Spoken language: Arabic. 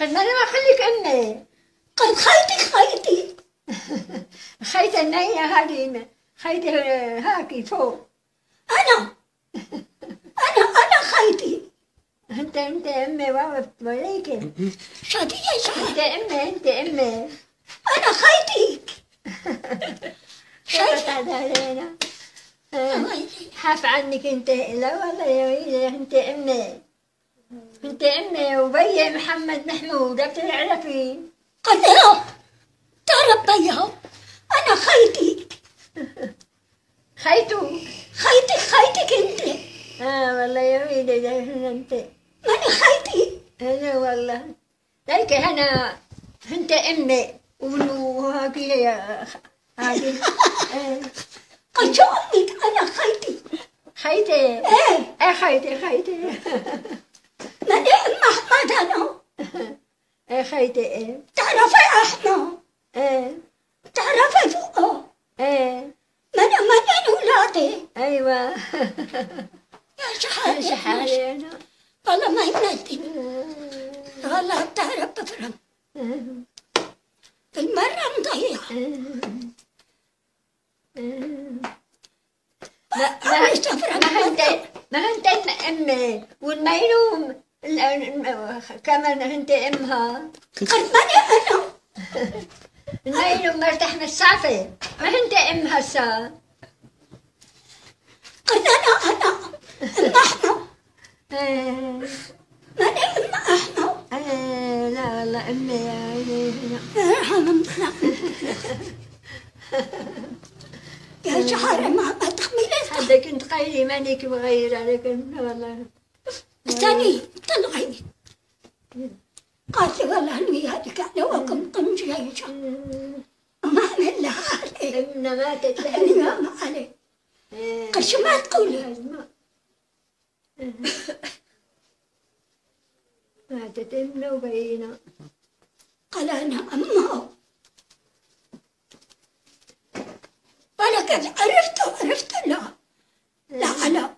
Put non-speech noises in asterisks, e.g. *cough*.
قد ما خليك امي قال خيتي خيتي. *laughs* خيت النية هذه خيت هاكي فوق. أنا. أنا أنا خيتي. انت أنت أمي واقف وليك شادية أنت شاد أمي أنت أمي. أنا خيتك *laughs* شفت علينا. حاف عنك أنت لا والله يا ويلي أنت أمي. انت امي وبي محمد محمود بتعرفي قال لا. تعرف بيها أنا خيتك خيتو؟ خيتك خيتك أنت. آه والله يا ويلي أنت. أنا خيتي. أنا والله. لك أنا أنت امي وهاكي يا هاكي قال شو أمك أنا خيتي. خيتي؟ إيه. إيه خيتي خيتي من أم أحمد أنا خيتي إيه تعرفي إحنا إيه تعرفي فوقه إيه من من أولادي أيوه يا شحاتة إيش حالي أنا والله ما يمدي والله بتعرف بفرم. في المرة مضيع ما ما ما انت أمي. والميلوم كمان انت امها قد ماني أنا الميلوم مرتاح من الصافي ما انت امها سا أنا أم أحنا إيه ماني أحنا إيه لا والله امي يا شحارة ما تحملي حدا كنت قايلي مانيك مغيرة لكن والله تاني طلعي قالت لي والله اني هذيك على وكم طنجيشة وما عمل لها عليه يعني لها ما عليه. قال شو ما تقولي. ماتت ابنه وبينه قال أنا أمه. قد عرفت؟ عرفت لا.